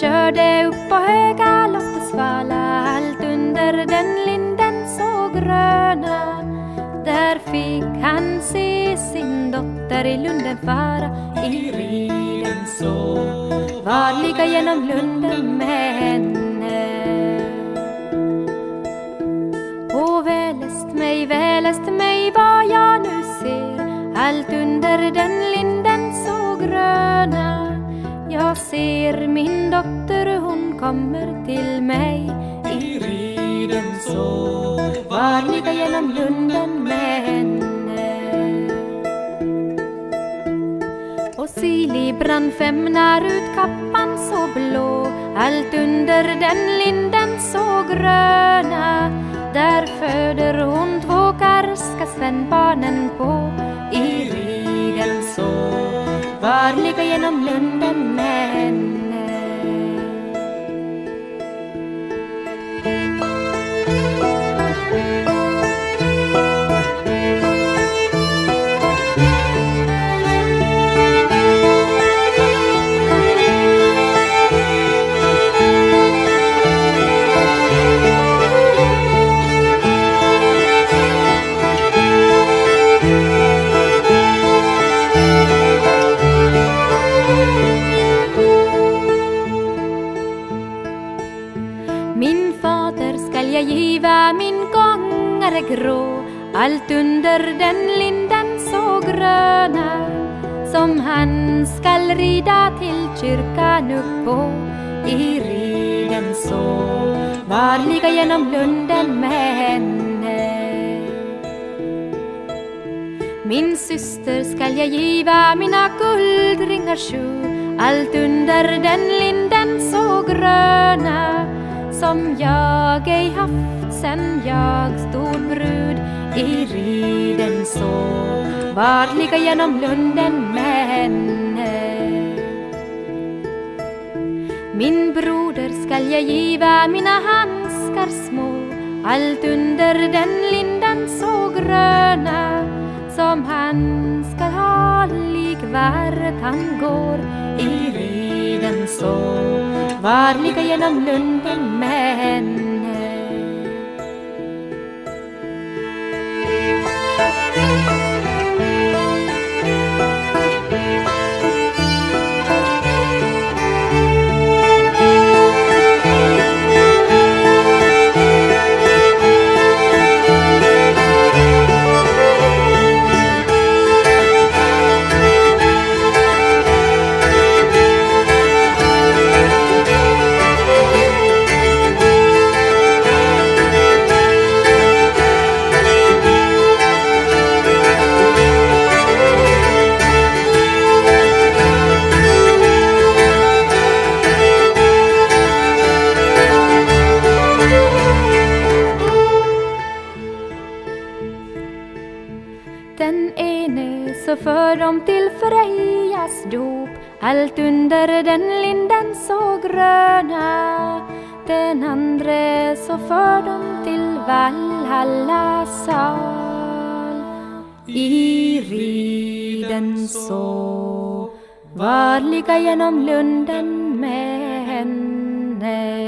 körde upp på höga loftesvala allt under den linden så gröna. Där fick han se sin dotter i lunden fara i riden så varliga genom lunden med henne. Och välest mig, välest mig vad jag nu ser allt under den linden. Jag ser min dotter, hon kommer till mig i riden så varliga genom lunden med henne. Och Sili brann femnar ut kappan så blå allt under den linden så gröna. Där föder hon två karska svennbarnen på i riden så varliga genom lunden är grå. Allt under den linden så gröna som han skall rida till kyrkan upp på i riden så varliga genom lunden med henne. Min syster skall jag giva mina guldringar sju. Allt under den linden så gröna som jag ej haft sen jag stod brud i riden så. Varliga genom lunden med henne Min broder skall jag giva mina handskar små. Allt under den lindan så gröna som han skall ha lik vart han går i riden varliga genom lunden med henne Den ene så för dem till Frejas dop. Allt under den linden så gröna Den andre så för dem till Valhalla sal. I riden så varliga genom lunden med henne,